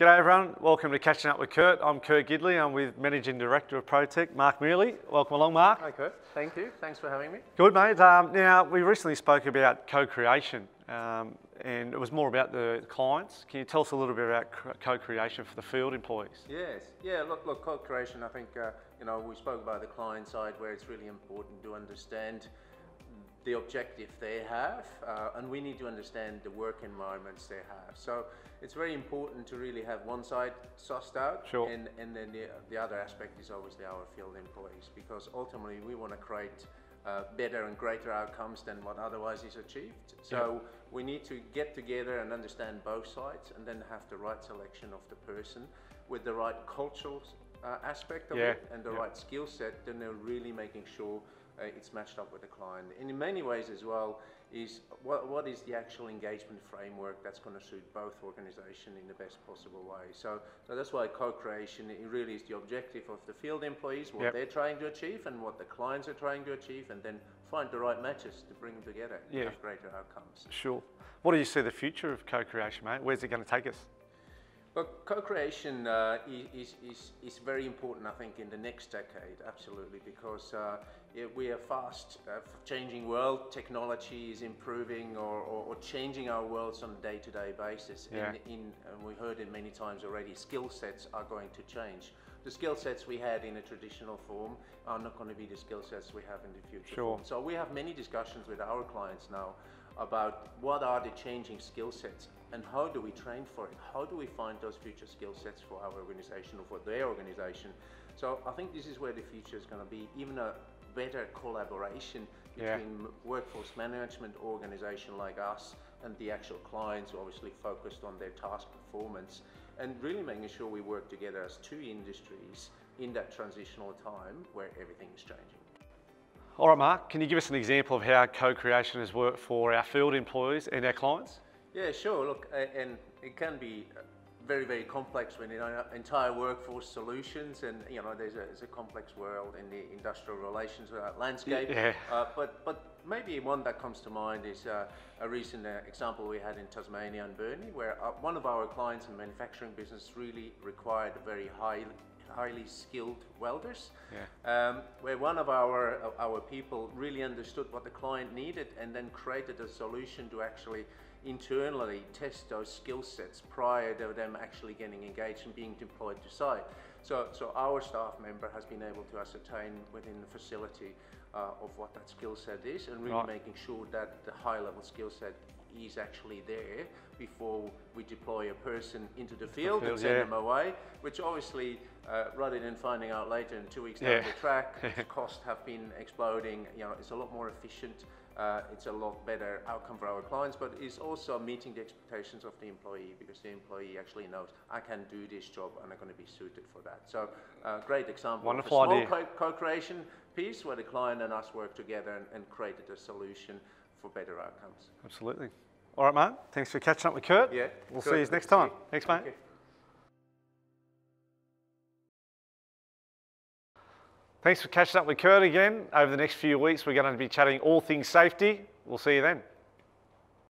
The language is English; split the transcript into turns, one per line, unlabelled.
G'day everyone, welcome to Catching Up with Kurt. I'm Kurt Gidley, I'm with Managing Director of Protech, Marc Meili. Welcome along, Mark.
Hi Kurt, thank you, thanks for having me.
Good mate. Um, now, we recently spoke about co-creation um, and it was more about the clients. Can you tell us a little bit about co-creation for the field employees?
Yes, yeah, look, look co-creation, I think, uh, you know, we spoke about the client side where it's really important to understand the objective they have, uh, and we need to understand the work environments they have. So it's very important to really have one side sussed out,
sure.
and, and then the, the other aspect is obviously our field employees, because ultimately we want to create uh, better and greater outcomes than what otherwise is achieved. So we need to get together and understand both sides, and then have the right selection of the person with the right cultural uh, aspect of
yeah.
it and the right skill set, then they're really making sure uh, it's matched up with the client. And in many ways as well, is what, what is the actual engagement framework that's going to suit both organizations in the best possible way. So, so that's why co-creation really is the objective of the field employees, what yep. they're trying to achieve and what the clients are trying to achieve, and then find the right matches to bring them together yeah. have greater outcomes.
Sure. What do you see the future of co-creation, mate? Where's it going to take us?
But co-creation uh, is, is, is very important, I think, in the next decade, absolutely, because uh, we are fast uh, changing world, technology is improving or, or, or, changing our worlds on a day-to-day -day basis.
Yeah.
In, in, and we heard it many times already, skill sets are going to change. The skill sets we had in a traditional form are not going to be the skill sets we have in the future
sure.
Form. So we have many discussions with our clients now about what are the changing skill sets and how do we train for it? How do we find those future skill sets for our organization or for their organization? So I think this is where the future is going to be, even a better collaboration between yeah. workforce management organization like us and the actual clients obviously focused on their task performance and really making sure we work together as two industries in that transitional time where everything is changing.
All right, Marc, can you give us an example of how co-creation has worked for our field employees and our clients?
Yeah, sure. Look, and it can be uh, very, very complex when you know entire workforce solutions, and you know there's a, there's a complex world in the industrial relations uh, landscape.
Yeah.
Uh, but but maybe one that comes to mind is uh, a recent uh, example we had in Tasmania and Burnie, where uh, one of our clients in manufacturing business really required very high highly skilled welders,
yeah.
um, where one of our our people really understood what the client needed and then created a solution to actually internally test those skill sets prior to them actually getting engaged and being deployed to site. So, so our staff member has been able to ascertain within the facility uh, of what that skill set is and really right. making sure that the high level skill set is actually there before we deploy a person into the field, and send yeah. them away, which obviously, uh, rather than finding out later in two weeks down yeah. the track, costs have been exploding, you know, it's a lot more efficient uh, it's a lot better outcome for our clients, but it's also meeting the expectations of the employee because the employee actually knows I can do this job and I'm going to be suited for that. So, uh, great example
Wonderful
of a small co-creation piece where the client and us work together and, and created a solution for better outcomes.
Absolutely. All right, mate. Thanks for catching up with Kurt.
Yeah.
We'll see you next time. Thanks, mate. Thanks for catching up with Kurt again. Over the next few weeks, we're going to be chatting all things safety. We'll see you then.